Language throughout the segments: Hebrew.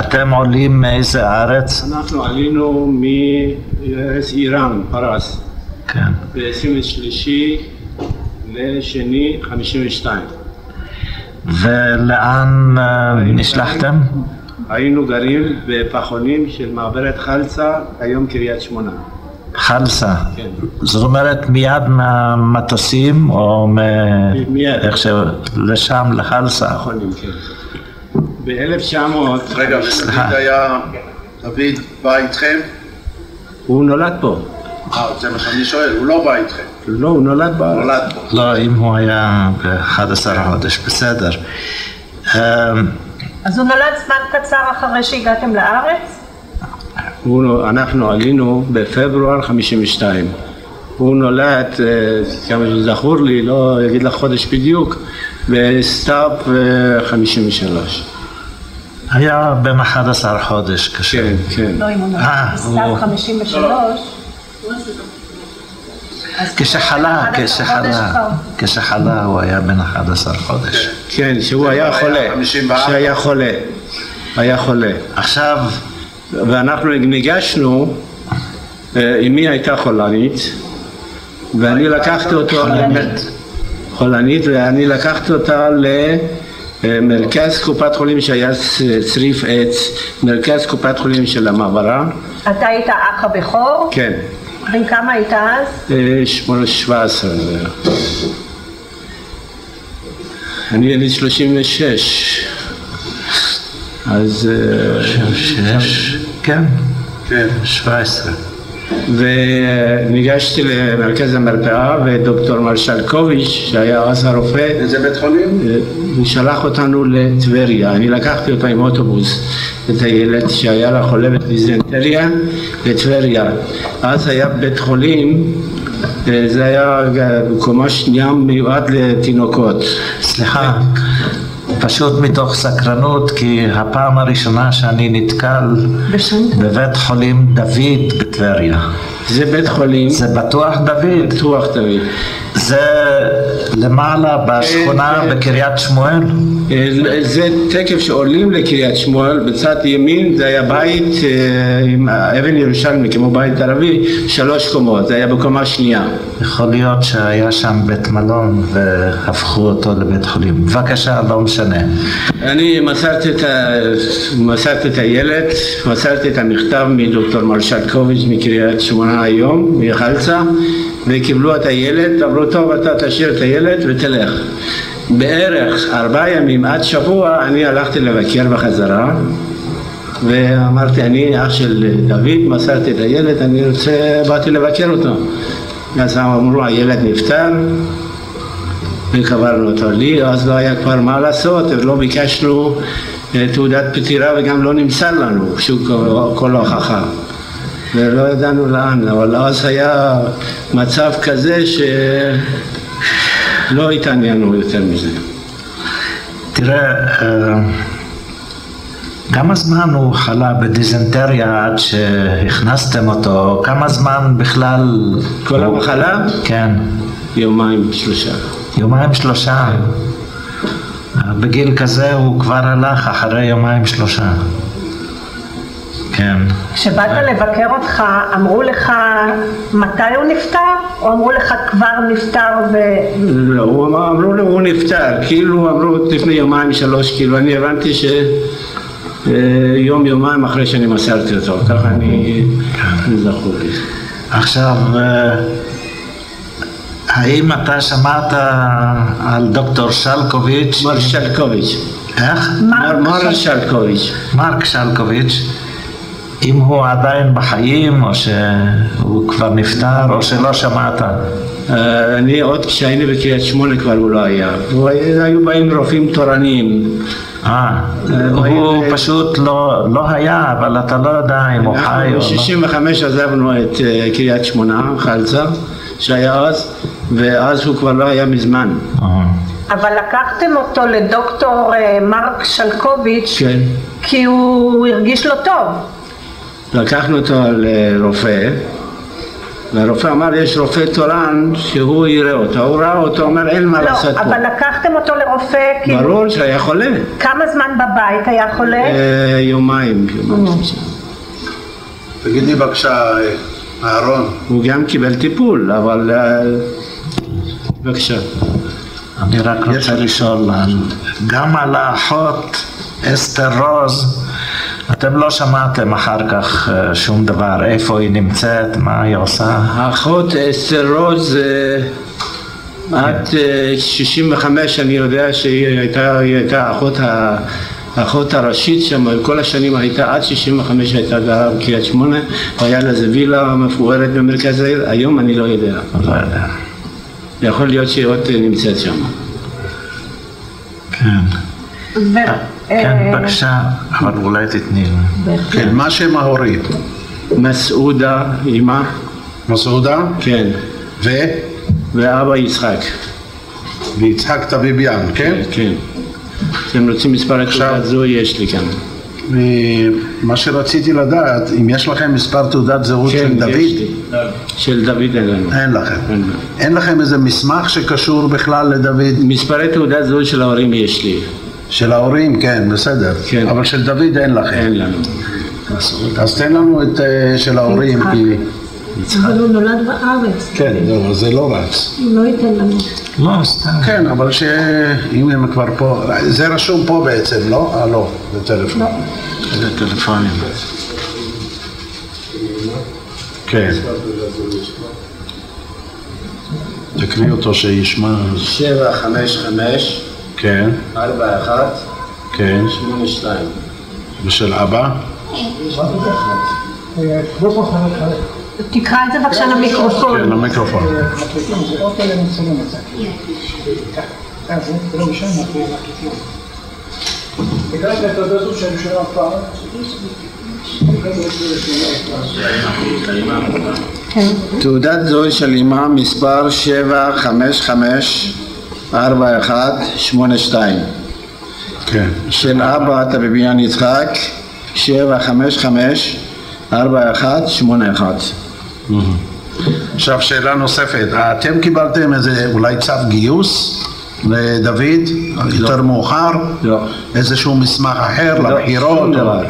אתם עולים מאיזה ארץ? אנחנו עלינו מארץ איראן, פרס, כן. ב-23 לשני 52. ולאן אה, נשלחתם? היינו גרים בפחונים של מעברת חלצה, היום קריית שמונה. חלסה. כן. זאת אומרת מיד מהמטוסים או מ... מיד. איך ש... לשם לחלסה. פחונים, כן. ב-1900 רגע, ודוד היה, דוד בא איתכם? הוא נולד פה. אה, זה מה שאני שואל, הוא לא בא איתכם, לא, הוא נולד בארץ. נולד פה. לא, אם הוא היה ב-11 חודש, בסדר. אמ, אז הוא נולד זמן קצר אחרי שהגעתם לארץ? אנחנו עלינו בפברואר 52. הוא נולד, אה, כמה שזכור לי, לא אגיד לך חודש בדיוק, בסתיו אה, 53. היה בן 11 חודש קשה. כן, כן. לא, אם הוא נולד אה, בסתיו הוא- 53. אז כשחלה, 11 כשחלה. כשחלה הוא היה בן 11 חודש. כן, שהוא היה חולה. 54. שהיה חולה. היה חולה. עכשיו, ואנחנו ניגשנו, אה, אמי הייתה חולנית, ואני לקחתי אותו, חולנית. חולנית, ואני לקחתי אותה למרכז קופת חולים שהיה צריף עץ, מרכז קופת חולים של המעברה, אתה היית האח הבכור? כן, בן כמה היית אז? אה, שמונה- שבע עשרה, אני ילד שלושים ושש, אז אה, שש, כן, כן. 17. וניגשתי למרכז המרפאה ודוקטור מרשלקוביץ' שהיה אז הרופא איזה בית חולים? הוא שלח אותנו לטבריה, אני לקחתי אותו עם אוטובוס, את הילד שהיה לה חולה בדיזנטריה לטבריה. אז היה בית חולים, אה, זה היה קומה שנייה מיועד לתינוקות. סליחה, פשוט מתוך סקרנות, כי הפעם הראשונה שאני נתקל בשום בבית חולים דוד בטבריה. זה בית חולים, זה בטוח דוד? בטוח תמיד. זה למעלה בשכונה אה, בקריית שמואל? אה, זה תקף שעולים לקריית שמואל, בצד ימין זה היה בית אה, עם אבן ירושלמי כמו בית ערבי, שלוש קומות, זה היה בקומה שנייה. יכול להיות שהיה שם בית מלון והפכו אותו לבית חולים. בבקשה, לא משנה. אני מסרתי את, ה... מסרתי את הילד, מסרתי את המכתב מדוקטור מרשלקוביץ' מקריית שמונה היום, מחלצה, וקיבלו את הילד, אמרו טוב אתה תשאיר את הילד ותלך. בערך ארבעה ימים עד שבוע אני הלכתי לבקר בחזרה ואמרתי אני אח של דוד, מסרתי את הילד, אני רוצה, באתי לבקר אותו. אז אמרו הילד נפטר, וקברנו אותו. לי אז לא היה כבר מה לעשות, ולא ביקשנו אה, תעודת פטירה וגם לא נמסר לנו שום כל- כל הוכחה. ולא ידענו לאן, אבל אז היה מצב כזה שלא התעניינו יותר מזה. תראה, אה, כמה זמן הוא חלה בדיזנטריה עד שהכנסתם אותו? כמה זמן בכלל? כל המחלה? כן, יומיים שלושה. יומיים שלושה. בגיל כזה הוא כבר הלך אחרי יומיים שלושה. כן. כשבאת לבקר אותך, אמרו לך מתי הוא נפטר? או אמרו לך כבר נפטר ו... לא, הוא אמר, אמרו לו הוא נפטר, כאילו אמרו לפני יומיים שלוש, כאילו אני הבנתי ש... אה, יום יומיים אחרי שאני מסרתי אותו, ככה אני זכור לי. עכשיו, אה, האם אתה שמעת על דוקטור שלקוביץ'? מר שלקוביץ', איך? מר מר שלקוביץ', מרק שלקוביץ', אם הוא עדיין בחיים, או שהוא כבר נפטר, או שלא שמעת. אה, אני עוד כשהיינו בקריית שמונה כבר הוא לא היה, היו באים רופאים תורניים, אה, הוא הוא- פשוט לא, לא היה, אבל אתה לא יודע אם הוא חי או לא. ב-65 עזבנו את אה, קריית שמונה, חלצה, שהיה אז, ואז הוא כבר לא היה מזמן. אה. אבל לקחתם אותו לדוקטור אה, מרק שלקוביץ' כן. כי הוא הרגיש לא טוב. לקחנו אותו לרופא, והרופא אמר, יש רופא תורן שהוא יראה אותו. הוא ראה אותו, אומר, אין מה לעשות לא, פה. אבל לקחתם אותו לרופא, כאילו, ברור שהיה חולה. כמה זמן בבית היה חולה? אה, יומיים, יומיים. שלושה. תגידי בבקשה, אה, אהרון, הוא גם קיבל טיפול, אבל... אה, בבקשה. אני רק רוצה לשאול, על- גם על האחות אסתר רוז, אתם לא שמעתם אחר כך אה, שום דבר, איפה היא נמצאת, מה היא עושה? האחות אסתר רוז, אה, עד אה, 65 אני יודע שהיא הייתה, הייתה האחות, ה- האחות הראשית שם, כל השנים הייתה, עד 65 הייתה גרה בקריית שמונה, והיה לזה וילה מפוארת במרכז העיר, היום אני לא יודע. לא יודע. יכול להיות שהיא עוד אה, נמצאת שם. כן. כן, אה, בבקשה, אבל אולי תתני. כן, מה שם ההורים? מסעודה, אימא, מסעודה כן, ו... ואבא יצחק, ויצחק טביביאן, כן? כן. אתם רוצים מספר התעודת זו, יש לי כאן. מה שרציתי לדעת, אם יש לכם מספר תעודת זהות של כן, דוד. של דוד אין לנו. אין לכם. אין לכם איזה מסמך שקשור בכלל לדוד? מספרי תעודת זהות של ההורים יש לי, של ההורים, כן, בסדר. כן. אבל של דוד אין לכם. אין לנו. אז תן לנו את אה, של ההורים, יצחק. כי... אבל הוא נולד בארץ, כן, זהו, אז זה לא רץ. הוא לא ייתן לנו. לא, סתם. כן, אבל שאם הם כבר פה, זה רשום פה בעצם, לא? אה, לא, זה טלפון. זה טלפונים. כן. תקריא אותו שישמע. שבע, חמש, חמש, כן, ארבע, אחת, כן. שמונה, שתיים. ושל אבא? תקרא את זה בבקשה למיקרופון. כן, למיקרופון. תעודת זהות של אמא, מספר שבע, חמש, חמש, ארבע, אחת, שמונה, שתיים. כן. של אבא יצחק, חמש, ארבע, אחת, שמונה, אחת. עכשיו שאלה נוספת, אתם קיבלתם איזה אולי צו גיוס לדוד יותר מאוחר? לא. איזשהו מסמך אחר לא, לבחירות? שום דבר.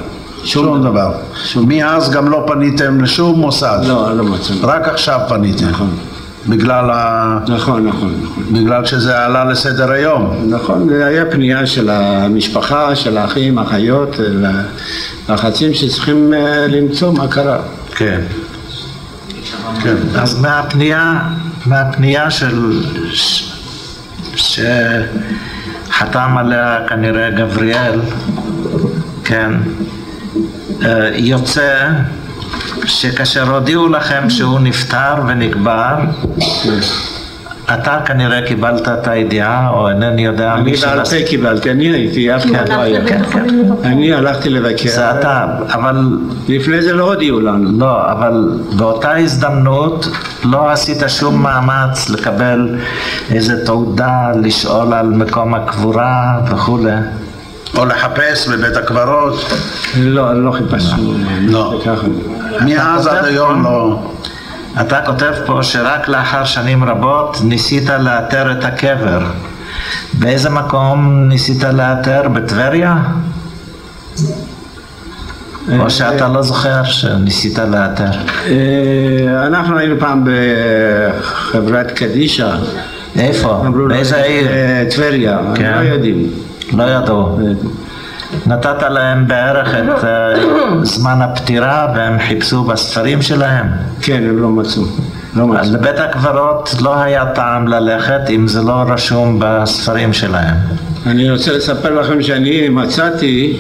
שום דבר. מאז גם לא פניתם לשום מוסד? לא, לא מצאנו. רק עכשיו פניתם? נכון. בגלל, ה... נכון, נכון, נכון. בגלל שזה עלה לסדר היום? נכון, זה היה פנייה של המשפחה, של האחים, האחיות, לחצים שצריכים אה, למצוא מה קרה. כן. כן. אז מהפנייה, מהפנייה של... שחתם עליה כנראה גבריאל, כן, אה, יוצא שכאשר הודיעו לכם שהוא נפטר ונקבר, אתה כנראה קיבלת את הידיעה, או אינני יודע אני מי בעל שנס- פה קיבלתי, אני הייתי, אף אחד לא היה. לבית החולים לבקר. אני הלכתי לבקר. זה אתה, אבל לפני זה לא הודיעו לנו. לא, אבל באותה הזדמנות לא עשית שום מאמץ לקבל איזה תעודה, לשאול על מקום הקבורה וכולי. או לחפש בבית הקברות? לא, לא חיפשנו. לא. ככה. מאז כותב עד היום? לא... אתה כותב פה שרק לאחר שנים רבות ניסית לאתר את הקבר. באיזה מקום ניסית לאתר? בטבריה? או שאתה לא זוכר שניסית לאתר? אה, אנחנו היינו פעם בחברת קדישא. איפה? באיזה עיר? אה, טבריה, כן. לא יודעים. לא ידעו. נתת להם בערך את אה, זמן הפטירה והם חיפשו בספרים שלהם. כן, הם לא מצאו. לא מצאו. לבית הקברות לא היה טעם ללכת אם זה לא רשום בספרים שלהם. אני רוצה לספר לכם שאני מצאתי,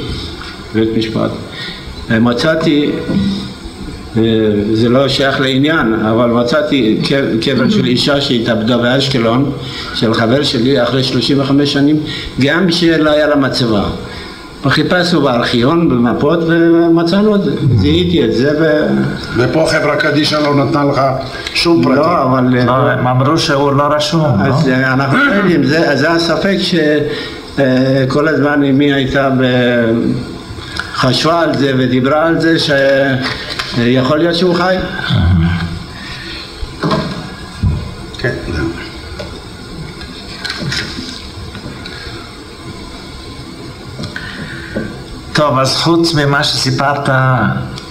בית משפט, מצאתי, זה לא שייך לעניין, אבל מצאתי קבר- של אישה שהתאבדה באשקלון, של חבר שלי אחרי 35 שנים, גם שלא היה לה מצבה. וחיפשנו בארכיון, במפות, ומצאנו את זה, זיהיתי את זה, ו... ופה חברה קדישא לא נתנה לך שום פרטים. לא, אבל... אה, לא, הם אמרו שהוא לא רשום, לא? אז אה, אנחנו לא יודעים, זה, הספק שכל הזמן אמי הייתה. חשבה על זה ודיברה על זה יכול להיות שהוא חי. כן, טוב, אז חוץ ממה שסיפרת,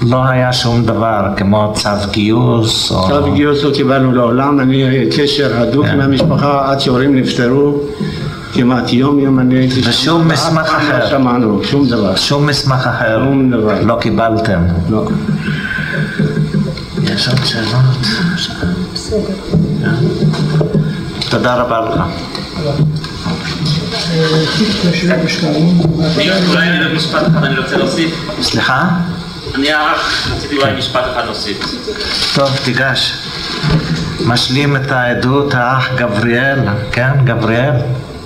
לא היה שום דבר כמו צו גיוס או... צו גיוס לא קיבלנו לעולם, אני קשר הדוק כן. מהמשפחה עד שהורים נפטרו. כמעט יום יום אני הייתי שם. ושום מסמך פעם אחר. לא שמענו, שום דבר. שום מסמך אחר שום דבר. לא קיבלתם. לא. יש עוד שאלות? תודה רבה לך. אולי משפט אחד אני רוצה להוסיף. סליחה? אני רק רציתי אולי משפט אחד להוסיף. טוב, תיגש. משלים את העדות האח גבריאל, כן, גבריאל?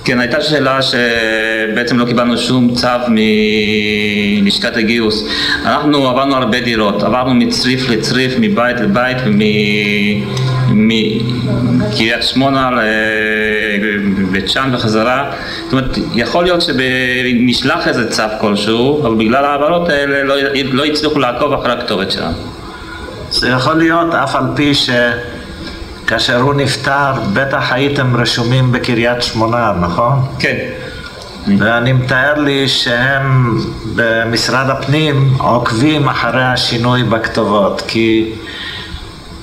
כן, הייתה שאלה שבעצם לא קיבלנו שום צו מלשכת הגיוס. אנחנו עברנו הרבה דירות, עברנו מצריף לצריף, מבית לבית, מקריית שמונה לבית שאן וחזרה. זאת אומרת, יכול להיות שנשלח איזה צו כלשהו, אבל בגלל ההעברות האלה לא, לא הצליחו לעקוב אחרי הכתובת שלנו. זה יכול להיות אף על פי שכאשר הוא נפטר, בטח הייתם רשומים בקריית שמונה, נכון? כן. ואני מתאר לי שהם במשרד הפנים עוקבים אחרי השינוי בכתובות, כי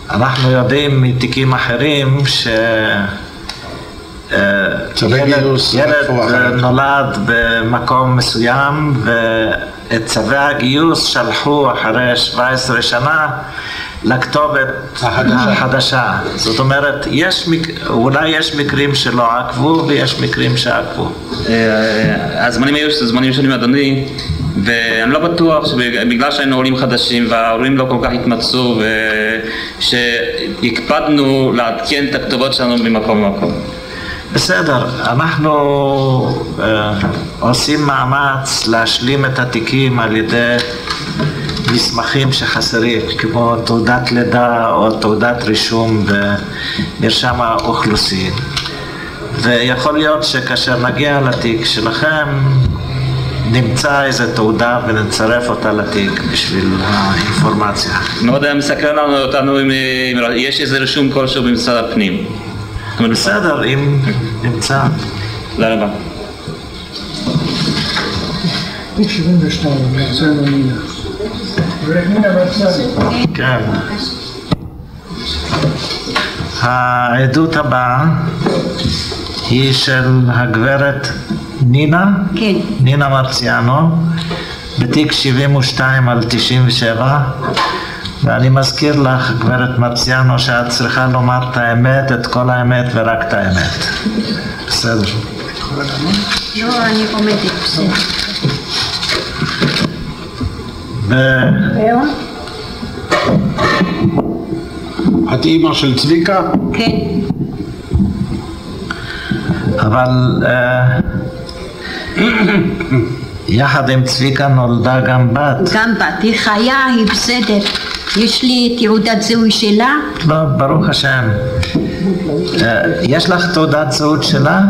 אנחנו יודעים מתיקים אחרים ש... אה, ילד-. אה, נולד במקום מסוים ואת צווי הגיוס שלחו אחרי 17 שנה לכתובת החדשה. זאת אומרת, יש, אולי יש מקרים שלא עקבו ויש מקרים שעקבו. אה, הזמנים היו זמנים שונים אדוני ואני לא בטוח שבגלל שהיינו עולים חדשים וההורים לא כל כך התמצאו ושהקפדנו לעדכן את הכתובות שלנו ממקום למקום. בסדר, אנחנו אה, עושים מאמץ להשלים את התיקים על ידי מסמכים שחסרים, כמו תעודת לידה או תעודת רישום במרשם האוכלוסין. ויכול להיות שכאשר נגיע לתיק שלכם, נמצא איזה תעודה ונצרף אותה לתיק בשביל האינפורמציה. מאוד היה מסקרן לנו אותנו אם יש איזה רישום כלשהו במשרד הפנים. בסדר, אם נמצא. תודה רבה. תיק 72, מרצנו נינה. כן. העדות הבאה היא של הגברת נינה, כן. נינה מרציאנו, בתיק 72 על 97, ואני מזכיר לך, גברת מרציאנו, שאת צריכה לומר את האמת, את כל האמת ורק את האמת. בסדר. לא, אני עומדת, בסדר. ו- את אימא של צביקה? כן, אבל אה, יחד עם צביקה נולדה גם בת. גם בת, היא חיה, היא בסדר. יש לי תעודת זיהוי שלה, לא, ברוך השם. אה, יש לך תעודת זהות שלה?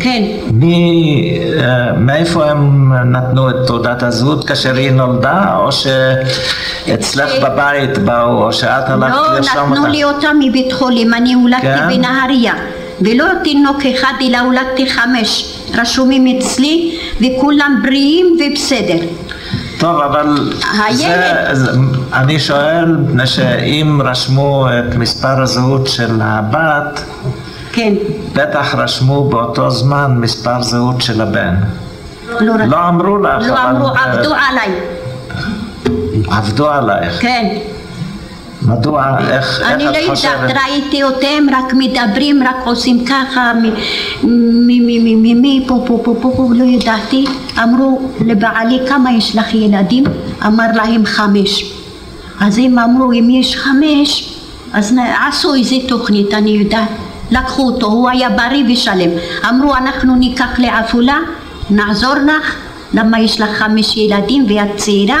כן, מי, אה, מאיפה הם נתנו את תעודת הזהות כאשר היא נולדה, או שאצלך בבית באו, או שאת הלכת לא לרשום נתנו אותה? לי אותה מבית חולים, אני הולדתי כן? בנהריה. ולא תינוק אחד, אלא הולדתי חמש רשומים אצלי, וכולם בריאים ובסדר. טוב, אבל זה, הילד- זה, אני שואל, מפני שאם רשמו את מספר הזהות של הבת, כן, בטח רשמו באותו זמן מספר זהות של הבן. לא. לא אמרו לך, לא אבל אמרו, אה, עבדו עליי, עבדו עלייך. כן. מדוע, איך, אני איך לא את יודעת, חושבת? ראיתי אותם רק מדברים, רק עושים ככה, מ- מ- מ- מ- מי פה פה פה פה פה, לא ידעתי. אמרו לבעלי כמה יש לך ילדים? אמר להם חמש. אז הם אמרו אם יש חמש, אז עשו איזה תוכנית, אני יודעת. לקחו אותו, הוא היה בריא ושלם. אמרו אנחנו ניקח לעפולה, נעזור לך, למה יש לך חמש ילדים ואת צעירה,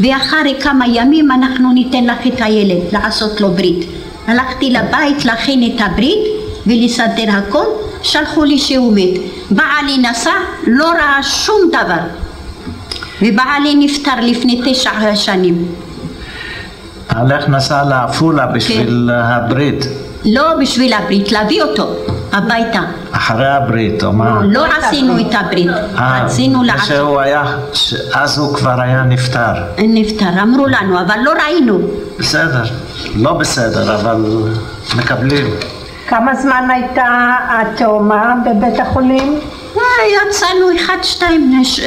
ואחרי כמה ימים אנחנו ניתן לך את הילד, לעשות לו ברית. הלכתי לבית להכין את הברית ולסדר הכל, שלחו לי שהוא מת. בעלי נסע, לא ראה שום דבר. ובעלי נפטר לפני תשע שנים. בעלך נסע לעפולה בשביל הברית. לא בשביל הברית, להביא אותו. הביתה. אחרי הברית, או מה? לא עשינו את הברית, אה, רצינו לעשות. שהוא היה, ש- אז הוא כבר היה נפטר. נפטר, אמרו לנו, אבל לא ראינו. בסדר, לא בסדר, אבל מקבלים. כמה זמן הייתה התאומה בבית החולים? אה, יצאנו אחד, שתיים, ש-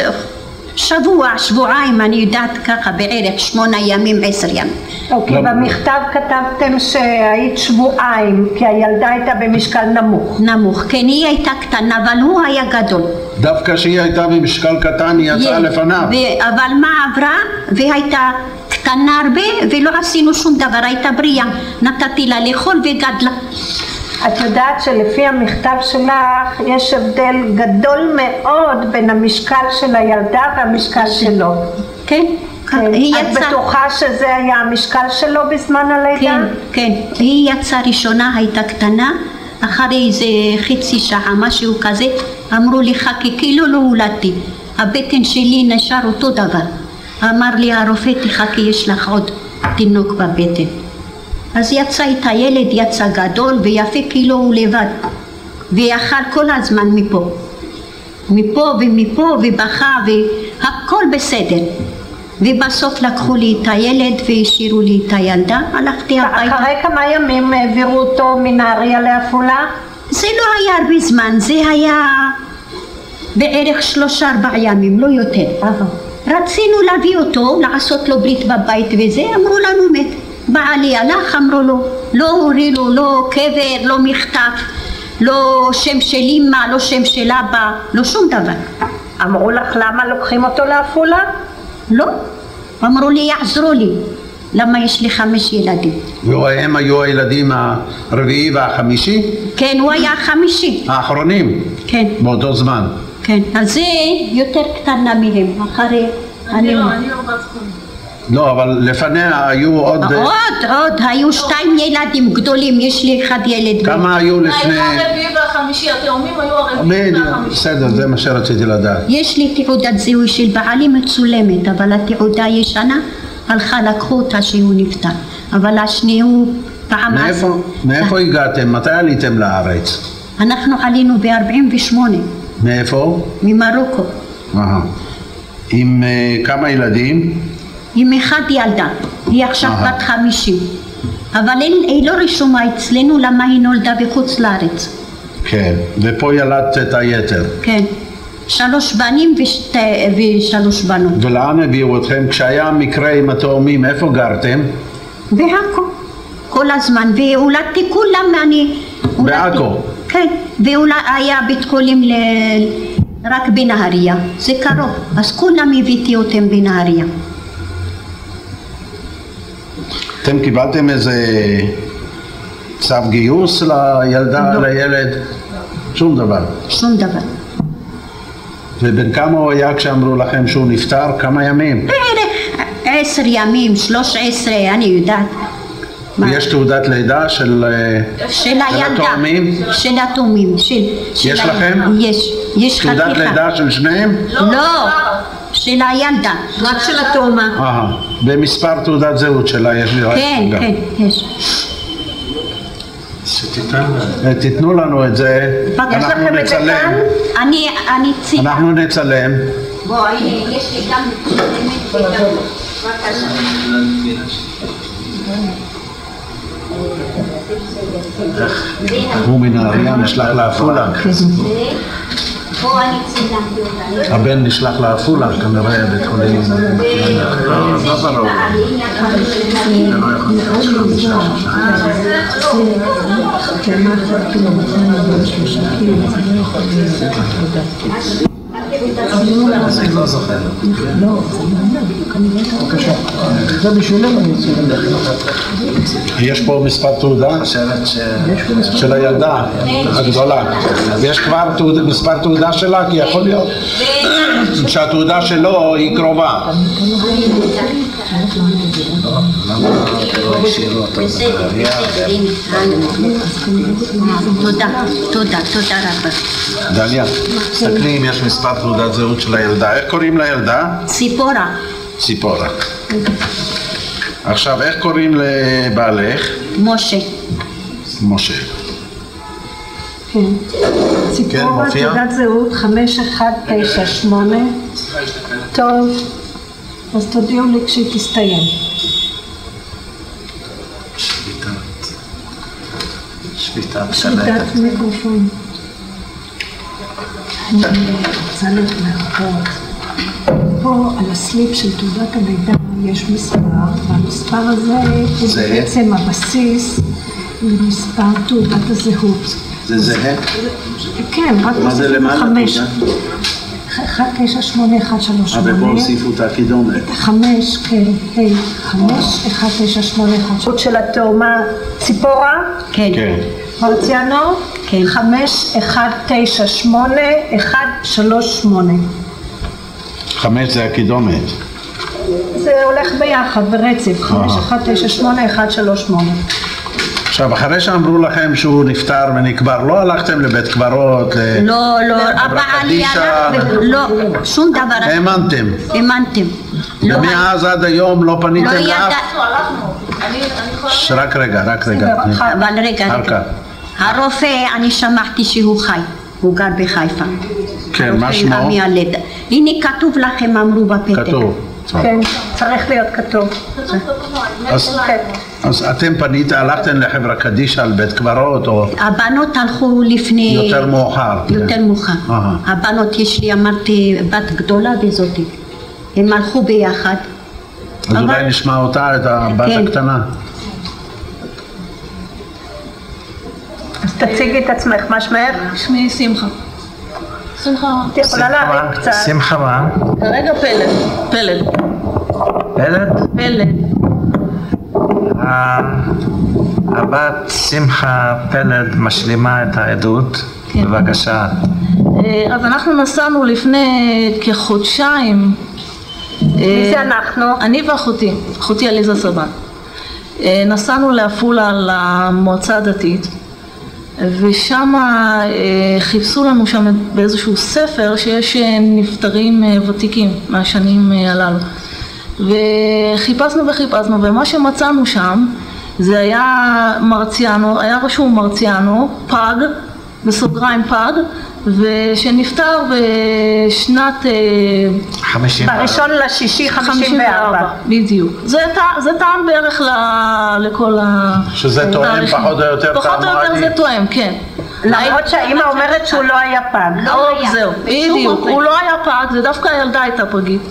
שבוע, שבועיים, אני יודעת ככה, בערך שמונה ימים, עשר ימים. אוקיי, במכתב כתבתם שהיית שבועיים, כי הילדה הייתה במשקל נמוך. נמוך, כן, היא הייתה קטנה, אבל הוא היה גדול. דווקא כשהיא הייתה במשקל קטן היא יצאה לפניו. ו- אבל מה עברה? והייתה קטנה הרבה, ולא עשינו שום דבר, הייתה בריאה. נתתי לה לאכול וגדלה. את יודעת שלפי המכתב שלך יש הבדל גדול מאוד בין המשקל של הילדה והמשקל שלו. כן, כן. היא את יצאה... בטוחה שזה היה המשקל שלו בזמן הלידה? כן, כן. היא יצאה ראשונה, הייתה קטנה, אחרי איזה חצי שעה, משהו כזה, אמרו לי חכי, כאילו לא הולדתי. הבטן שלי נשאר אותו דבר. אמר לי הרופא, תחכי, יש לך עוד תינוק בבטן. אז יצא את הילד, יצא גדול ויפה, כאילו הוא לבד. ויאכל כל הזמן מפה. מפה ומפה ובכה והכל בסדר. ובסוף לקחו לי את הילד והשאירו לי את הילדה, הלכתי הביתה. אחרי כמה ימים העבירו אותו מנהריה לעפולה? זה לא היה הרבה זמן, זה היה בערך שלושה ארבעה ימים, לא יותר. רצינו להביא אותו, לעשות לו ברית בבית וזה, אמרו לנו מת. בעלי הלך, אמרו לו, לא הורידו, לא קבר, לא מכתב, לא שם של אמא, לא שם של אבא, לא שום דבר. אמרו לך למה לוקחים אותו לעפולה? לא. אמרו לי, יעזרו לי. למה יש לי חמש ילדים? והם היו הילדים הרביעי והחמישי כן, הוא היה חמישי. האחרונים כן, באותו זמן. כן. אז זה יותר קטנה מהם, אחרי... אני לא. לא, אבל לפניה היו עוד... עוד, עוד, היו שתיים ילדים גדולים, יש לי אחד ילד. כמה היו לפני... היו הרביעי והחמישי, התאומים היו הרביעי בדיוק, והחמישי. בסדר, זה מה שרציתי לדעת. יש לי תעודת זיהוי של בעלי מצולמת, אבל התעודה ישנה, הלכה, לקחו אותה שהוא נפטר. אבל השני הוא פעם... מאיפה, מאיפה הגעתם? מתי עליתם לארץ? אנחנו עלינו ב-48, מאיפה? ממרוקו, אהה. עם אה, כמה ילדים? עם אחד ילדה, היא עכשיו. בת חמישים. אבל אין, היא לא רשומה אצלנו, למה היא נולדה בחוץ לארץ. כן. ופה ילדת את היתר. כן. שלוש בנים ושת... ושלוש בנות. ולאן הביאו אתכם? כשהיה מקרה עם התאומים, איפה גרתם? בעכו, כל הזמן, והולדתי כולם, אני... בעכו? כן, והיה בית חולים ל... רק בנהריה, זה קרוב, אז כולם הבאתי אותם בנהריה. אתם קיבלתם איזה צו גיוס לילדה, לא. לילד? שום דבר. שום דבר. ובן כמה הוא היה כשאמרו לכם שהוא נפטר? כמה ימים? בערך עשר ימים, שלוש עשרה, אני יודעת. יש תעודת לידה של... אה, של. התאומים? של התאומים. של, של יש. לכם? יש. יש תעודת. לידה של שניהם? לא, של הילדה. רק של התאומה. אהה. ומספר תעודת זהות שלה יש לי רק כן. כן, יש. אה, תיתנו לנו את זה, אנחנו נצלם, כאן? אני, אני ציטה. אנחנו נצלם, בוא, הנה, יש לי גם. בבקשה. הוא מנהריה נשלח לעפולה, אני צילמתי אותה. הבן נשלח לעפולה, כנראה בית חולים. לא ברור. לא זוכר. זה בשבילם אני רוצה לדעת. יש פה מספר תעודה. של הילדה הגדולה, ויש כבר מספר תעודה שלה, כי יכול להיות שהתעודה שלו היא קרובה. תודה, תודה, תודה רבה. דליה, תסתכלי אם יש מספר תעודת זהות של הילדה. איך קוראים לילדה? ציפורה, ציפורה. עכשיו, איך קוראים לבעלך? משה, משה. כן. ציפורה, מופיע? תעודת זהות 5198. טוב, אז תודיעו לי כשהיא תסתיים. שביתת שביתת מיקרופון. אני רוצה להראות. פה על הסליפ של תעודת המידע יש מספר, והמספר הזה הוא? בעצם הבסיס למספר תעודת הזהות. זה זהה? כן, רק מה זה למעלה? 1988138. אבל פה הוסיפו את חמש, כן, היי, חמש, 1988138. עוד של התאומה ציפורה? כן. כן. מרציאנו? כן. 5198 חמש זה הקידומת. זה הולך ביחד, ברצף. אה. 5198 138 עכשיו, אחרי שאמרו לכם שהוא נפטר ונקבר, לא הלכתם לבית קברות? לא, לא, הבעלי קדישא. הלך, ו- לא, שום דבר, האמנתם. האמנתם. לא, ומאז עד היום לא לא פניתם לאף... יכולה... ש- רק רגע, רק רגע. אבל רגע, רגע. הרופא, אני שמעתי שהוא חי, הוא גר בחיפה. כן, מה שמו? הנה כתוב לכם, אמרו בפתק. כתוב. כן, צריך להיות כתוב. כתוב, כתוב מאוד. אז- כן. אז אתם פנית, הלכתם לחברה קדישא על בית קברות, או הבנות הלכו לפני... יותר מאוחר? יותר כן. מאוחר. אהה. הבנות, יש לי, אמרתי, בת גדולה וזאתי. הם הלכו ביחד. אז אבל- אולי נשמע אותה, את הבת כן. הקטנה. אז תציגי את עצמך, מה שמך? שמי שמחה. שמחה. את יכולה להרים קצת. שמחה מה? כרגע פלד. פלד. פלד? פלד. הבת שמחה פלד משלימה את העדות, כן. בבקשה. אה, אז אנחנו נסענו לפני כחודשיים. מי זה אנחנו? אני ואחותי, אחותי עליזה סבן. אה, נסענו לעפולה למועצה הדתית ושם אה, חיפשו לנו שם באיזשהו ספר שיש אה, נפטרים אה, ותיקים מהשנים אה, הללו וחיפשנו וחיפשנו ומה שמצאנו שם זה היה מרציאנו, היה רשום מרציאנו, פג, בסוגריים פג ושנפטר בשנת אה, חמישים. בראשון לשישי חמישים וארבע. בדיוק. זה, זה טעם בערך ל, לכל ה... שזה תואם. פחות או יותר פחות או יותר. זה תואם, כן. למרות שהאימא אומרת שהוא לא היה פג. לא היה. זהו, בדיוק. הוא לא היה פג, זה דווקא הילדה הייתה פגית.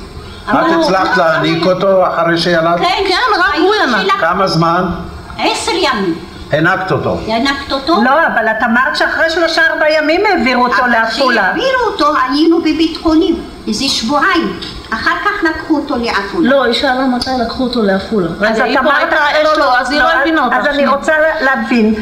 את הצלחת להעניק אותו אחרי שילדת? כן, כן, רק הוא ינק. כמה זמן? עשר ימים. הענקת אותו. ינקת אותו? לא, אבל את אמרת שאחרי שלושה ארבע ימים העבירו אותו אבל לעפולה. כשהעבירו אותו היינו בבית חולים, איזה שבועיים. אחר כך לקחו אותו לעפולה. לא, היא שאלה מתי לקחו אותו לעפולה. אז את אמרת, לא, לא, לא, אז היא לא הבינה אותך. אז אני. רוצה להבין.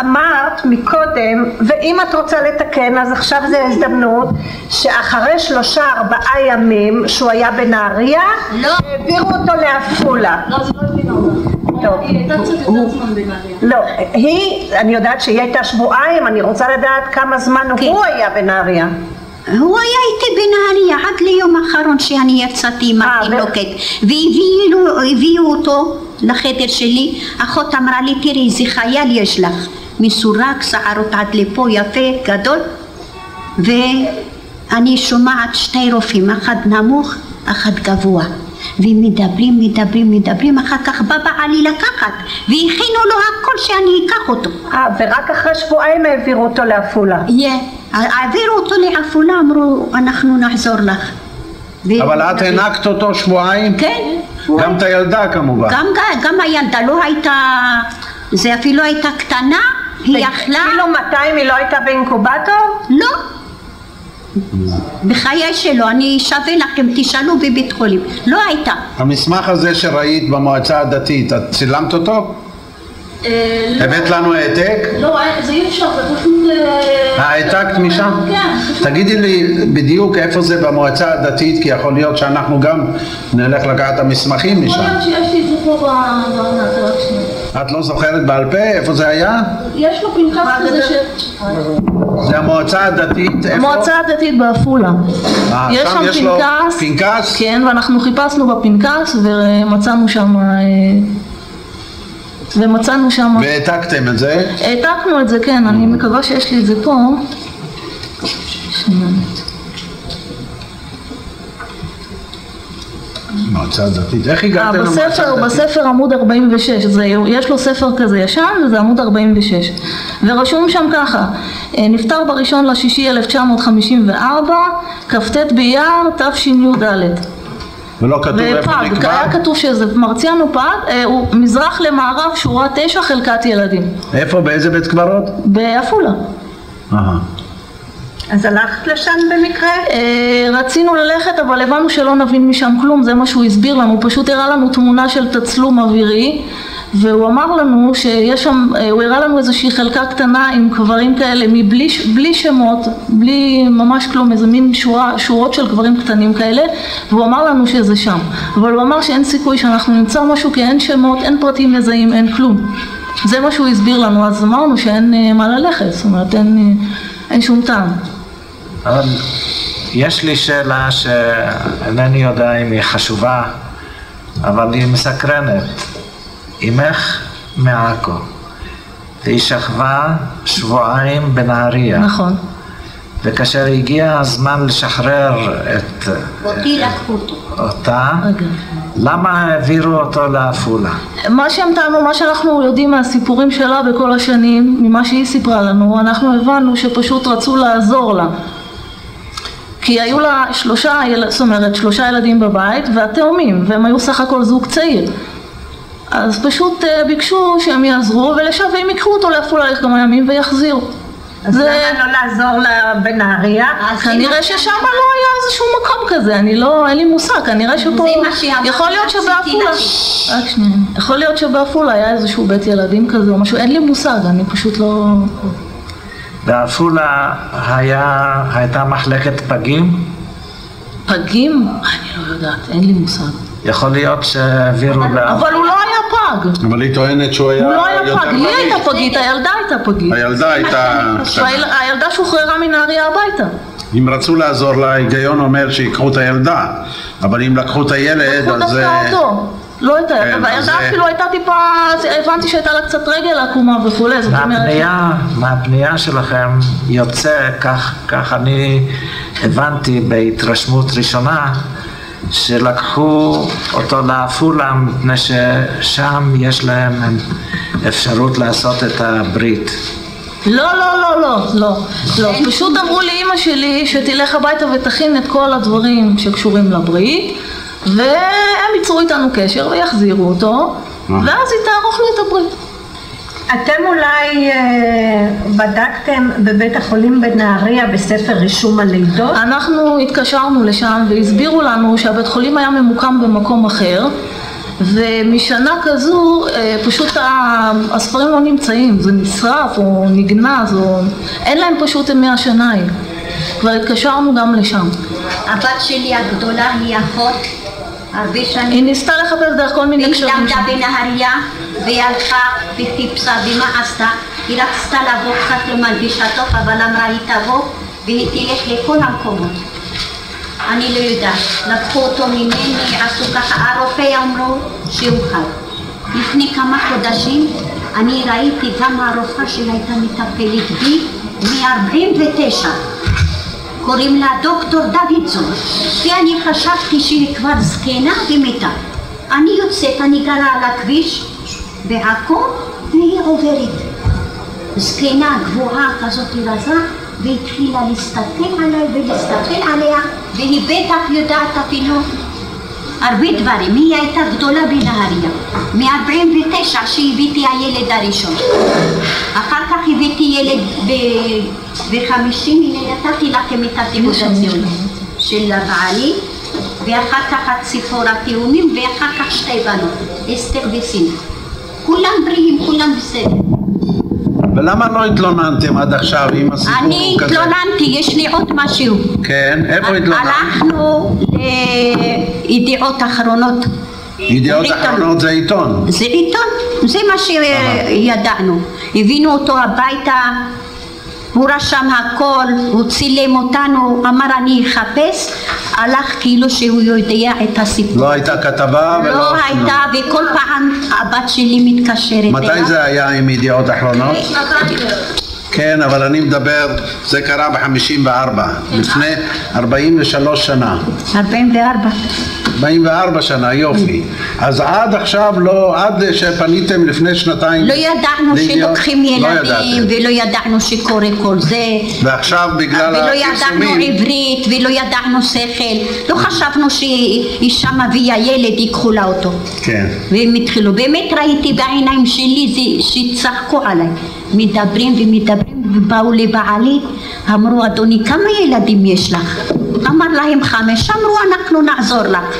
אמרת מקודם, ואם את רוצה לתקן, אז עכשיו זו הזדמנות, שאחרי שלושה ארבעה ימים שהוא היה בנהריה, לא. העבירו אותו לעפולה. לא, אז היא לא הבינה אותך. טוב. היא הייתה קצת יותר זמן בנהריה. לא, היא, אני יודעת שהיא הייתה שבועיים, אני רוצה לדעת כמה זמן כן. הוא היה בנהריה. הוא היה איתי בנהריה עד ליום האחרון שאני יצאתי עם אה, התינוקת והביאו הביאו אותו לחדר שלי אחות אמרה לי תראי איזה חייל יש לך מסורק שערות עד לפה יפה גדול ואני שומעת שתי רופאים אחד נמוך אחד גבוה ומדברים מדברים מדברים אחר כך בא בעלי לקחת והכינו לו הכל שאני אקח אותו אה, ורק אחרי שבועיים העבירו אותו לעפולה. יהיה. העבירו אותו לעפולה, אמרו, אנחנו נחזור לך. אבל את הענקת אותו שבועיים? כן. גם את הילדה כמובן. גם, גם הילדה לא הייתה, זה אפילו הייתה קטנה, היא יכלה, כאילו 200 היא לא הייתה באינקובטור? לא. בחיי שלא, אני שווה לכם, תשאלו בבית חולים. לא הייתה. המסמך הזה שראית במועצה הדתית, את צילמת אותו? אה, לא. הבאת לנו העתק? לא, אה, זה פשוט... אה, העתקת משם? כן. תגידי לי בדיוק איפה זה במועצה הדתית, כי יכול להיות שאנחנו גם נלך לקחת את המסמכים יכול משם. להיות שיש לי את זה פה ב- בענת, רק שנייה. את לא זוכרת בעל פה איפה זה היה? יש לו פנקס כזה ש... זה המועצה הדתית, איפה? המועצה הדתית בעפולה. אה, יש שם פנקס. פנקס? כן, ואנחנו חיפשנו בפנקס ומצאנו שם... אה, ומצאנו שם... והעתקתם את זה? העתקנו את זה, כן, אני מקווה שיש לי את זה פה. מועצה דתית. איך אה, הגעתם למועצה בספר, דתית? בספר עמוד 46, זה, יש לו ספר כזה ישן וזה עמוד 46 ורשום שם ככה אה, נפטר בראשון לשישי 1954 כ"ט באייר תשי"ד ולא כתוב איפה ופג, נקבע? היה כתוב שזה מרציאנו פג, אה, הוא מזרח למערב שורה 9 חלקת ילדים איפה? באיזה בית קברות? בעפולה אהה. אז הלכת לשם במקרה? אה, רצינו ללכת אבל הבנו שלא נבין משם כלום, זה מה שהוא הסביר לנו, הוא פשוט הראה לנו תמונה של תצלום אווירי והוא אמר לנו שיש שם, אה, הוא הראה לנו איזושהי חלקה קטנה עם קברים כאלה מבלי בלי שמות, בלי ממש כלום, איזה מין שורה, שורות של קברים קטנים כאלה והוא אמר לנו שזה שם, אבל הוא אמר שאין סיכוי שאנחנו נמצא משהו כי אין שמות, אין פרטים מזהים, אין כלום. זה מה שהוא הסביר לנו, אז אמרנו שאין אה, מה ללכת, זאת אומרת אין, אה, אין שום טעם. אבל יש לי שאלה שאינני יודע אם היא חשובה, אבל היא מסקרנת. אמך מעכו, והיא שכבה שבועיים בנהריה, נכון וכאשר הגיע הזמן לשחרר את אותי לקחו אותו. אותה, רגע. למה העבירו אותו לעפולה? מה שהם טענו, מה שאנחנו יודעים מהסיפורים שלה בכל השנים, ממה שהיא סיפרה לנו, אנחנו הבנו שפשוט רצו לעזור לה. כי היו לה שלושה, זאת אומרת, שלושה ילדים בבית והתאומים, והם היו סך הכל זוג צעיר. אז פשוט אה, ביקשו שהם יעזרו ולשם והם ייקחו אותו לעפולה לכמה ימים ויחזירו. אז זה למה לא לעזור בנהריה? כנראה ששם לא היה איזשהו מקום כזה, אני לא, אין לי מושג, כנראה שפה, יכול להיות שבעפולה. רק שנייה, יכול להיות שבעפולה היה איזשהו בית ילדים כזה או משהו, אין לי מושג, אני פשוט לא, בעפולה היה, הייתה מחלקת פגים? פגים? אני לא יודעת, אין לי מושג, יכול להיות שהעבירו לה... אבל הוא לא היה פג, אבל היא טוענת שהוא היה הוא לא היה פג, היא הייתה פגית, הילדה הייתה פגית, הילדה הייתה... והיל- הילדה שוחררה מנהריה הביתה, אם רצו לעזור לה, ההיגיון אומר שיקחו את הילדה, אבל אם לקחו את הילד, לקחו אז... דווקא אה, אותו, לא את כן, הילדה, אז והילדה זה- אפילו הייתה טיפה, הבנתי שהייתה לה קצת רגל עקומה וכולי, זאת אומרת, מהפנייה, מהפנייה שלכם יוצא, כך אני הבנתי בהתרשמות ראשונה, שלקחו אותו לעפולה מפני ששם יש להם אפשרות לעשות את הברית. לא, לא, לא, לא, לא, לא, פשוט אמרו לאימא שלי שתלך הביתה ותכין את כל הדברים שקשורים לברית והם ייצרו איתנו קשר ויחזירו אותו ואז היא תערוך לו את הברית. אתם אולי אה, בדקתם בבית החולים בנהריה בספר רישום הלידות? אנחנו התקשרנו לשם והסבירו לנו שהבית חולים היה ממוקם במקום אחר ומשנה כזו אה, פשוט הספרים לא נמצאים, זה נשרף או נגנז או אין להם פשוט ימי ההיא. כבר התקשרנו גם לשם. הבת שלי הגדולה היא אחות. היא ניסתה לחפש דרך כל מיני והיא קשרים למדה שם. בנהריה והיא הלכה וחיפשה ומה עשתה? היא רצתה לבוא קצת למלבישתו אבל אמרה היא תבוא והיא תלך לכל המקומות. אני לא יודעת, לקחו אותו ממני, עשו ככה, הרופא אמרו שהוא חי. לפני כמה חודשים אני ראיתי גם הרופאה שהייתה מטפלת בי מ-49 קוראים לה דוקטור דוידסון, ואני חשבתי שהיא כבר זקנה ומתה. אני יוצאת, אני גרה על הכביש בעכו, והיא עוברת. זקנה גבוהה כזאת רזה, והתחילה להסתכל עליי ולהסתכל עליה, והיא בטח יודעת אפילו הרבה דברים. היא הייתה גדולה בנהריה, מ-49 שהבאתי הילד הראשון. אחר כך הבאתי ילד ב-50, הנה נתתי לכם את התיעוד הציוני של בעלי, ואחר כך הציפור התאומים, ואחר כך שתי בנות, אסתר וסינה. כולם בריאים, כולם בסדר. ולמה לא התלוננתם עד עכשיו אם הסיפור אני הוא כזה? התלוננתי, יש לי עוד משהו. כן, איפה התלוננת? הלכנו לידיעות אחרונות. ידיעות. אחרונות זה עיתון. זה עיתון, זה מה שידענו. הבאנו אותו הביתה, הוא רשם הכל, הוא צילם אותנו, אמר אני אחפש, הלך כאילו שהוא יודע את הסיפור. לא הייתה כתבה ולא... לא הייתה, וכל פעם הבת שלי מתקשרת מתי זה היה עם ידיעות אחרונות? כן, אבל אני מדבר, זה קרה ב-54, לפני 43 שנה. 44. 44 שנה, יופי. אז עד עכשיו לא, עד שפניתם לפני שנתיים... לא ידענו שלוקחים לא ילדים. ולא ידענו שקורה כל זה. ועכשיו בגלל ולא ידענו הפרסומים... עברית, ולא ידענו שכל. לא חשבנו שאישה מביאה ילד, ייקחו לה אותו. כן. והם התחילו, באמת ראיתי בעיניים שלי שצחקו עליי, מדברים ומדברים, ובאו לבעלי, אמרו אדוני כמה ילדים יש לך? אמר להם חמש, אמרו אנחנו נעזור לך.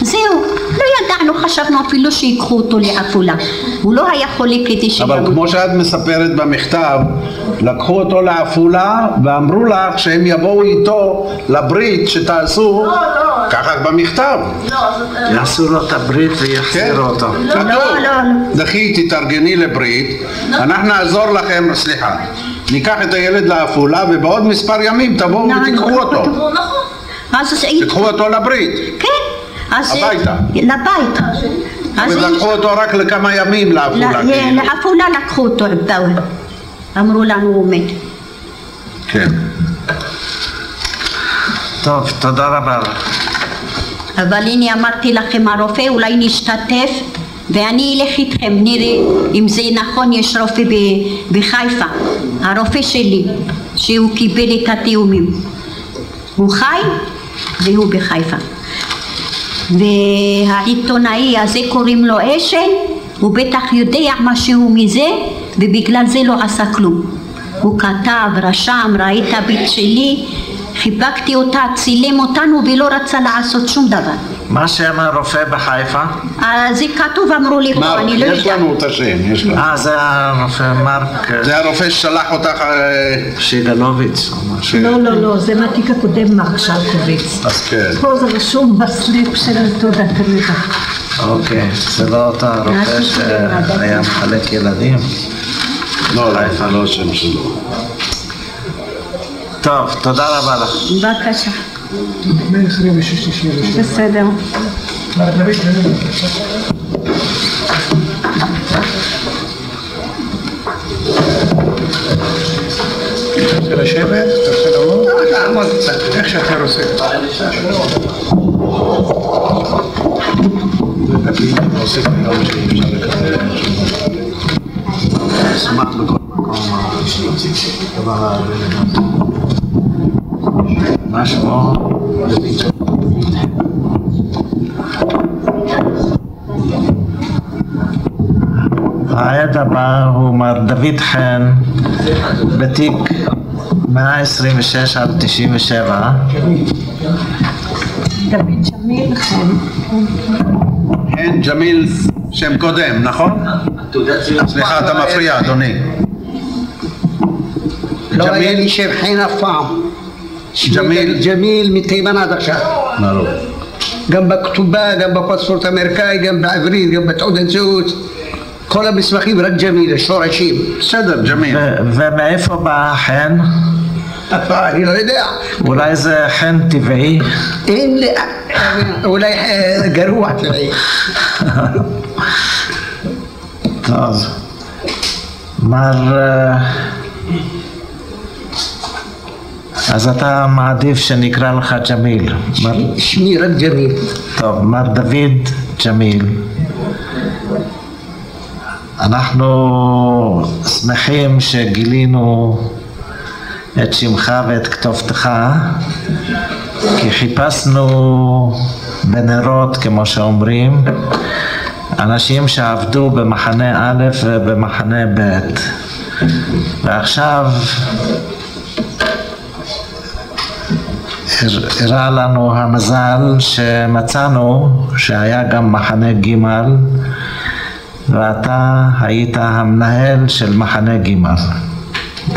זהו, לא ידענו, חשבנו אפילו שיקחו אותו לעפולה. הוא לא היה חולה כדי אבל שימות. כמו שאת מספרת במכתב, לקחו אותו לעפולה ואמרו לך שהם יבואו איתו לברית שתעשו, ככה במכתב. יעשו לו את הברית ויחזירו אותו. כתוב, לא, לא. דחי תתארגני לברית, אנחנו נעזור לכם, סליחה, ניקח את הילד לעפולה ובעוד מספר ימים תבואו נכון, ותיקחו אותו, אז תיקחו אותו לברית, כן, אז הביתה. לבית. אז ולקחו אותו רק לכמה ימים לעפולה, כאילו. לעפולה לקחו אותו, באו. אמרו לנו הוא מת. כן. טוב, תודה רבה. אבל הנה אמרתי לכם הרופא אולי נשתתף ואני אלך איתכם נראה אם זה נכון יש רופא בחיפה הרופא שלי שהוא קיבל את התיאומים. הוא חי והוא בחיפה. והעיתונאי הזה קוראים לו אשל הוא בטח יודע משהו מזה ובגלל זה לא עשה כלום. הוא כתב, רשם, ראה את הביט שלי חיבקתי אותה, צילם אותנו ולא רצה לעשות שום דבר מה שם הרופא בחיפה? אה, זה כתוב אמרו לי פה, מרק, אני לא יש יודעת לנו את השם, יש לנו. אה, זה הרופא מרק אה, זה הרופא ששלח אותך, אה, שיגלוביץ' או משהו. לא, לא, לא, זה מהתיק הקודם מרק שלקוביץ. אז כן. פה זה רשום בסליפ של תעודת תלמידה. אוקיי, זה לא אותו הרופא שהיה מחלק ילדים? לא, לא, לא השם שלו. טוב, תודה רבה לך. בבקשה მე ხრივი შიში შიში სესედემ მაგრამ მე შეიძლება შევე, შეიძლება გამოიცა. ეხშა თეროსე. Smart look on the מה שמו? העד הבא הוא מר דוד חן בתיק 126 עד 97 דוד שמיר, כן. כן, ג'מיל, שם קודם, נכון? סליחה, אתה מפריע, אדוני. לא היה ג'מיל? לי שם חן אף פעם. ג'מיל? ג'מיל מתימן עד עכשיו. ברור. גם בכתובה, גם בפספורט האמריקאי, גם בעברית, גם בתעודת זהות. כל המסמכים רק ג'מיל, שורשים. בסדר, ג'מיל. ו- ומאיפה בא החן? אני לא יודע. אולי זה חן טבעי? אין לי... אולי אה, גרוע טבעי. טוב. מר... אז אתה מעדיף שנקרא לך ג'מיל. שמי רק ג'מיל. טוב, מר דוד ג'מיל. אנחנו שמחים שגילינו את שמך ואת כתובתך, כי חיפשנו בנרות, כמו שאומרים, אנשים שעבדו במחנה א' ובמחנה ב', ועכשיו הראה לנו המזל שמצאנו שהיה גם מחנה ג' ואתה היית המנהל של מחנה ג'.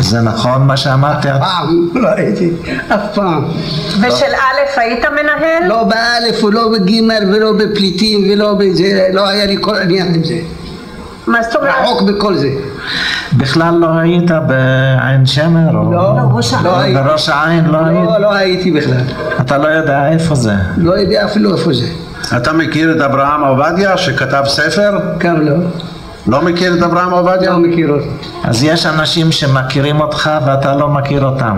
זה נכון מה שאמרתי? פעם לא הייתי, אף פעם. ושל א' היית מנהל? לא באלף ולא בגימל ולא בפליטים ולא בזה, לא היה לי כל עניין עם זה. מה זאת אומרת? רחוק בכל זה. בכלל לא היית בעין שמר? או לא, ראש. לא הייתי. בראש העין לא היית? לא, לא הייתי בכלל. אתה לא יודע איפה זה. לא יודע אפילו איפה זה. אתה מכיר את אברהם עובדיה שכתב ספר? גם לא. לא מכיר את אברהם עובדיה? לא מכיר אותו. אז יש אנשים שמכירים אותך ואתה לא מכיר אותם.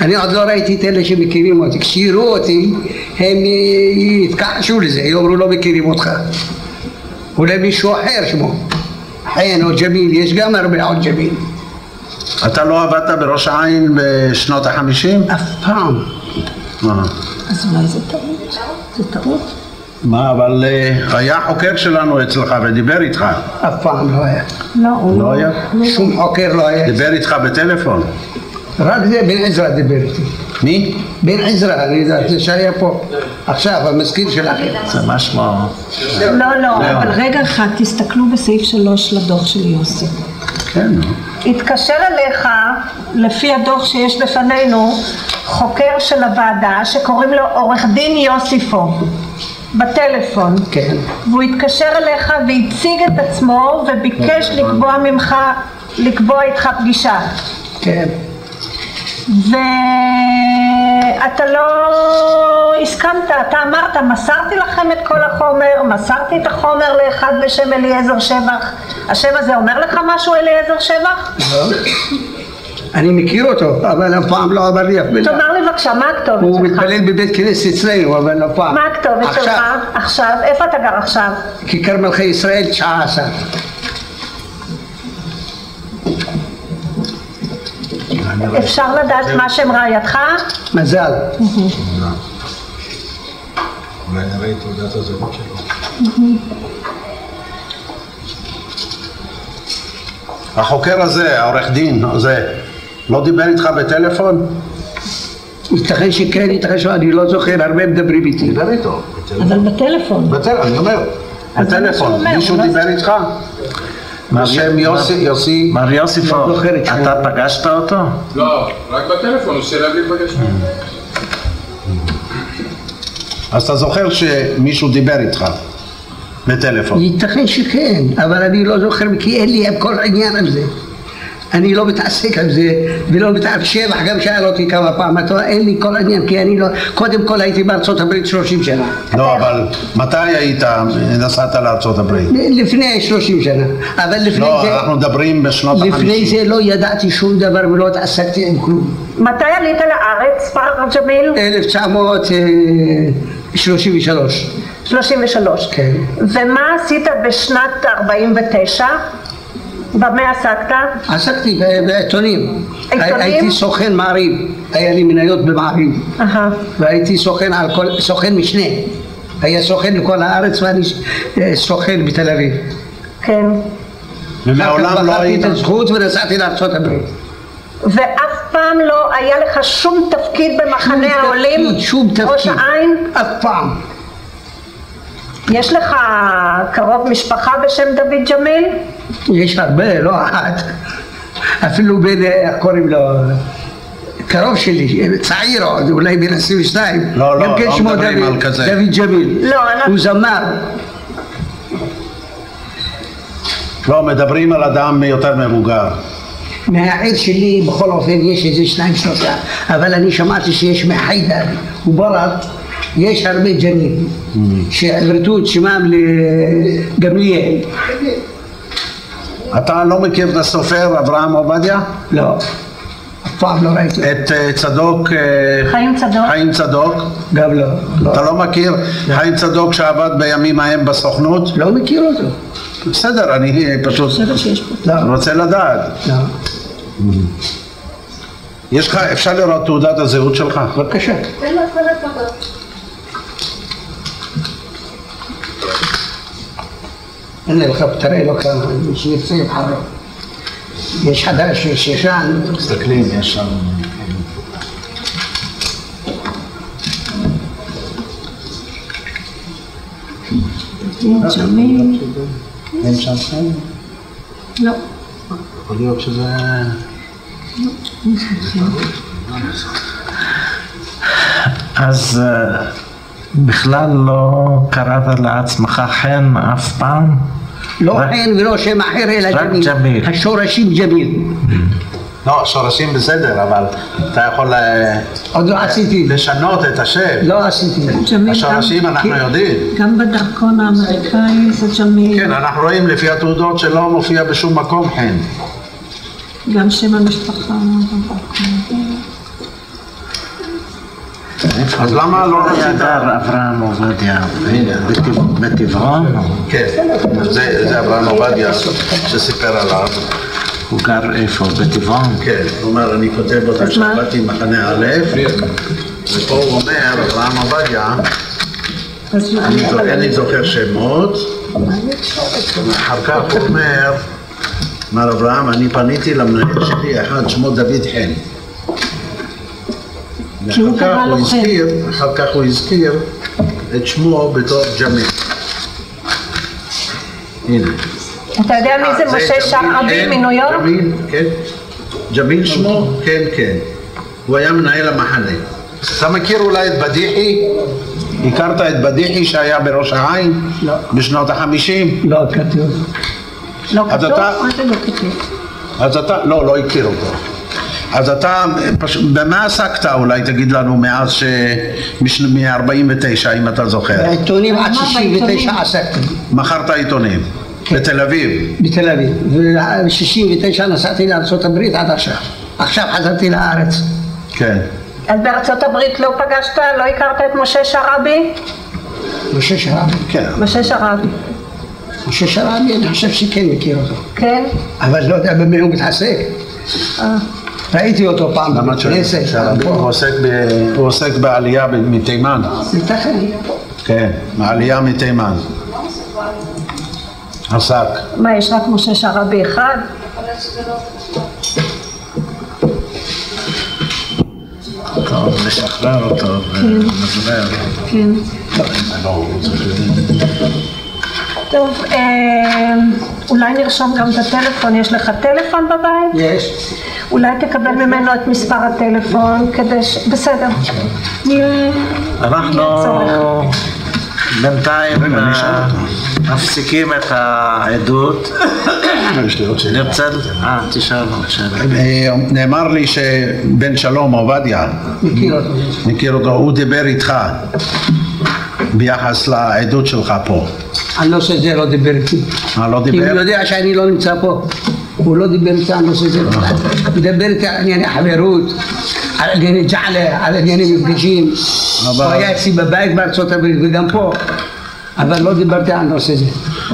אני עוד לא ראיתי את אלה שמכירים אותי. כשיראו אותי, הם יתכחשו לזה, יאמרו לא מכירים אותך. אולי מישהו אחר שמו. חן או ג'מיל, יש גם הרבה עוד ג'מיל. אתה לא עבדת בראש העין בשנות החמישים? אף פעם. אז אולי זה טעות. זה טעות. מה, אבל אה, היה חוקר שלנו אצלך ודיבר איתך. אף פעם לא היה. לא, הוא לא היה? שום חוקר לא היה. דיבר איתך בטלפון. רק זה בן עזרא דיבר איתי. מי? בן עזרא, אני יודע, זה שהיה פה. עכשיו, המזכיר שלכם. זה מה שמו? לא, לא. אבל רגע אחד, תסתכלו בסעיף שלוש לדוח של יוסי. כן. התקשר אליך, לפי הדוח שיש בפנינו, חוקר של הוועדה שקוראים לו עורך דין יוסיפו, בטלפון. כן. והוא התקשר אליך והציג את עצמו וביקש לקבוע ממך, לקבוע איתך פגישה. כן. ואתה לא הסכמת, אתה אמרת, מסרתי לכם את כל החומר, מסרתי את החומר לאחד בשם אליעזר שבח. השם הזה אומר לך משהו, אליעזר שבח? לא. אני מכיר אותו, אבל אף פעם לא אמר לי אף מילה. תאמר לי בבקשה, מה הכתובת הוא שלך? מתפלל בבית כנסת אצלנו, אבל אף פעם. מה הכתובת שלך? עכשיו, עכשיו, איפה אתה גר עכשיו? כיכר מלכי ישראל, 19. אפשר לדעת מה שם רעייתך? מזל. אולי נראה את תעודת הזהות שלו. החוקר הזה, העורך דין הזה, לא דיבר איתך בטלפון? ייתכן שכן, ייתכן שאני לא זוכר, הרבה מדברים איתי. דיבר איתו. אבל בטלפון. בטלפון, אני אומר. בטלפון. מישהו לא- דיבר איתך? בשם יוסי, יוסי, מר יוסיפוב, לא שמו. אתה פגשת אותו? לא, רק בטלפון, הוא סירב להיפגש. אז אתה זוכר שמישהו דיבר איתך בטלפון. ייתכן שכן, אבל אני לא זוכר כי אין לי כל עניין עם זה. אני לא מתעסק עם זה, ולא מתעסק, שבח גם שאל אותי כמה פעמים, אתה יודע, אין לי כל עניין, כי אני לא, קודם כל הייתי בארצות הברית 30 שנה. לא, אבל מתי היית, נסעת לארצות הברית? לפני 30 שנה, אבל לפני לא, זה, אנחנו מדברים בשנות לפני החמישים. זה לא ידעתי שום דבר ולא התעסקתי עם כלום. מתי עלית לארץ, פרח ג'מיל? 1933, 33. כן. ומה עשית בשנת 49? במה עסקת? עסקתי בעיתונים. עיתונים? הייתי סוכן מעריב, היה לי מניות במעריב. אהה. והייתי סוכן על כל, סוכן משנה. היה סוכן לכל הארץ ואני אה, סוכן בתל אביב. כן. ומעולם לא בחרתי היית, את הזכות ונסעתי לארצות הברית. ואף פעם לא היה לך שום תפקיד במחנה שום העולים? תפקיד, שום תפקיד. ראש העין? אף פעם. יש לך קרוב משפחה בשם דוד ג'מיל? יש הרבה, לא אחת. אפילו בין, איך קוראים לו? קרוב שלי, צעיר עוד, אולי בן 22. לא, לא, גם כן לא שמו מדברים דוד- על כזה. דוד ג'מיל. לא, אנחנו- הוא זמר. לא, מדברים על אדם יותר מבוגר. מהעיר שלי בכל אופן יש איזה שניים שלושה, אבל אני שמעתי שיש מחיידר וברק, יש הרבה ג'נים שעברתו את שמם לגמליאל. אתה לא מכיר את הסופר אברהם עובדיה? לא, אף פעם לא ראיתי, את אה, צדוק, אה, חיים צדוק? חיים צדוק? גם לא. לא. אתה לא מכיר חיים צדוק שעבד בימים ההם בסוכנות? לא מכיר אותו. בסדר, אני פשוט לא, רוצה לדעת. לא. יש לך, אפשר לראות תעודת הזהות שלך? בבקשה. הנה לך, תראה לו כמה, מי שירצה יבחר לו. יש חדש, יש ישן. מסתכלים, יש שם... ג'מיל. אין שם שם? לא. יכול להיות שזה... אז אה, בכלל לא קראת לעצמך חן אף פעם? לא חן ולא שם אחר אלא רק ג'מיל. ג'מיל. השורשים ג'מיל. לא, שורשים בסדר, אבל אתה יכול אה, עוד לא עשיתי. לשנות את השם. לא עשיתי. השורשים גם- אנחנו יודעים. גם בדרכון האמריקאי זה ג'מיל, כן, אנחנו רואים לפי התעודות שלא מופיע בשום מקום חן. גם שם המשפחה. אז למה לא רצית... אברהם עובדיה בטב- בטבעון, כן, זה זה אברהם עובדיה שסיפר עליו. הוא גר איפה? בטבעון? כן, הוא אומר, אני כותב אותה אז מה? כשבאתי ממחנה א', ופה הוא אומר, אברהם עובדיה, אני זוכר שמות, ואחר כך הוא אומר, מר אברהם, אני פניתי למנהל שלי, אחד שמו דוד חן. כי הוא ואחר כך קרא לו הוא חן. הזכיר, אחר כך הוא הזכיר את שמו בתור ג'מיל. הנה. אתה יודע מי זה אה, משה ג'מיל שרעבי חן, מניו יורק? ג'מיל, כן. ג'מיל שמו? כן, כן. הוא היה מנהל המחנה. אתה מכיר אולי את בדיחי? הכרת את בדיחי שהיה בראש העין? לא. בשנות החמישים? לא, כתוב. לא אז כתוב? אתה, מה זה לא כתוב? אז אתה, לא, לא הכיר אותו. אז אתה, פשוט, במה עסקת אולי, תגיד לנו, מאז ש... מ-49, אם אתה זוכר. בעיתונים עד מה 69 בעיתונים? עסקתי. מכרת עיתונים. בתל אביב. בתל אביב. וב-69 נסעתי לארה"ב עד עכשיו. עכשיו חזרתי לארץ. כן. אז בארצות הברית לא פגשת, לא הכרת את משה שרעבי? משה שרעבי. כן. משה שרעבי, משה שרעבי, אני חושב שכן מכיר אותו. כן? אבל לא יודע במה הוא מתעסק. ראיתי אותו פעם למה את שואלת? בכנסת. הוא עוסק בעלייה מתימן. ייתכן. כן, העלייה מתימן. עסק. מה, יש רק משה שרעבי אחד? טוב, נשחרר אותו. כן. טוב, אה, אולי נרשום גם את הטלפון, יש לך טלפון בבית? יש. אולי תקבל ממנו את מספר הטלפון כדי ש... בסדר. אנחנו. בינתיים אה, מפסיקים את העדות. יש לי עוד שאלה. נרצה... אה, תשאל. אה, נאמר לי שבן שלום עובדיה. מכיר אותו, הוא דיבר איתך ביחס לעדות שלך פה. הנושא הזה לא דיבר איתי. מה, לא כי הוא דיבר? יודע שאני לא נמצא פה. הוא לא דיבר איתי על הנושא הזה. הוא דיבר איתי על ענייני חברות, על ענייני ג'עלה, על ענייני מפגשים. הוא היה אצלי בבית בארצות הברית וגם פה. אבל לא דיברתי על הנושא הזה.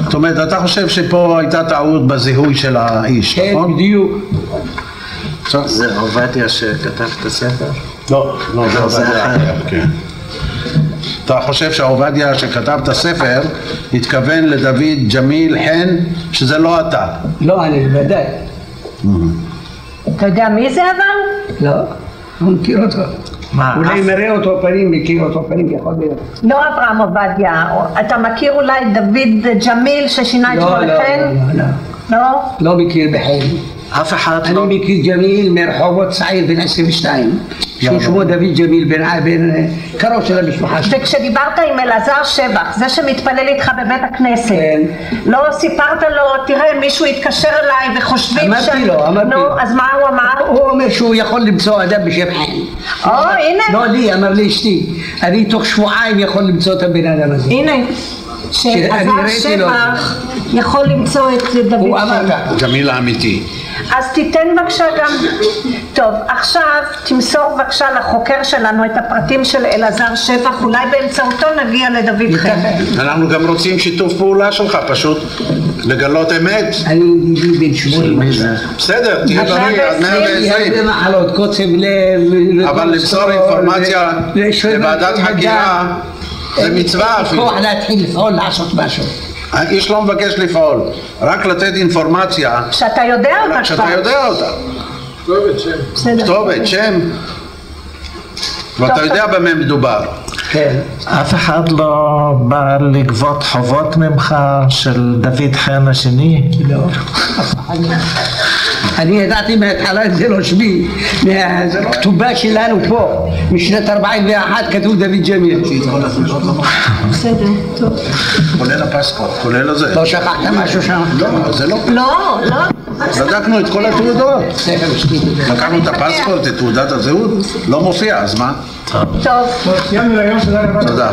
זאת אומרת, אתה חושב שפה הייתה טעות בזיהוי של האיש, כן, נכון? בדיוק. זה עובדיה שכתב את הספר? לא, לא, זה זה עובדיה כן. אתה חושב שעובדיה שכתב את הספר התכוון לדוד ג'מיל חן, שזה לא אתה. לא, אני בוודאי. אתה יודע מי זה אבל? לא, לא מכיר אותו. מה, אולי מראה אותו פנים, מכיר אותו פנים, יכול להיות. לא אברהם עובדיה, אתה מכיר אולי דוד ג'מיל ששינה את לא, שמו לא, לחן? לא, לא. לא? לא מכיר בחיים. אף אחד אני לא... מכיר ג'מיל מרחובות צעיר בן 22, שהוא שמו דוד ג'מיל בן בן, אה, קרוב של המשפחה שלי. וכשדיברת עם אלעזר שבח, זה שמתפלל איתך בבית הכנסת, כן. לא סיפרת לו, תראה מישהו התקשר אליי וחושבים אמרתי לו, אמרתי נו, לו. אז מה הוא אמר? הוא אומר שהוא יכול למצוא אדם בשם חן. או, הנה, לא לי, אמר לי אשתי. אני תוך שבועיים יכול למצוא את הבן אדם הזה. הנה, שאלעזר. שבח יכול למצוא את דוד הוא אמר. ככה. ג'מיל האמיתי. אז תיתן בבקשה גם, טוב, עכשיו תמסור בבקשה לחוקר שלנו את הפרטים של אלעזר שבח, אולי באמצעותו נגיע לדוד. ייתכן. אנחנו גם רוצים שיתוף פעולה שלך, פשוט לגלות אמת. אני בן שמונים. בסדר, תהיה בריא עד הרבה 120. מחלות, קוצב לב, אבל למסור אינפורמציה לוועדת חקירה זה מצווה אפילו. כוח להתחיל לפעול, לעשות משהו. האיש לא מבקש לפעול, רק לתת אינפורמציה שאתה יודע אותה שאתה כבר. יודע אותה. כתובת שם. כתובת, שם, ואתה יודע במה מדובר. כן. אף אחד לא בא לגבות חובות ממך של דוד חן השני? לא. אני ידעתי מההתחלה זה לא שמי, מהכתובה שלנו פה, משנת 41 כתוב דוד ג'מיל. בסדר, טוב. כולל הפספורט, כולל הזה. לא שכחת משהו שם? לא, זה לא. לא, לא. בדקנו את כל התעודות. לקחנו את הפספורט, את תעודת הזהות, לא מופיע, אז מה? טוב. סיימנו להיום, תודה רבה. תודה.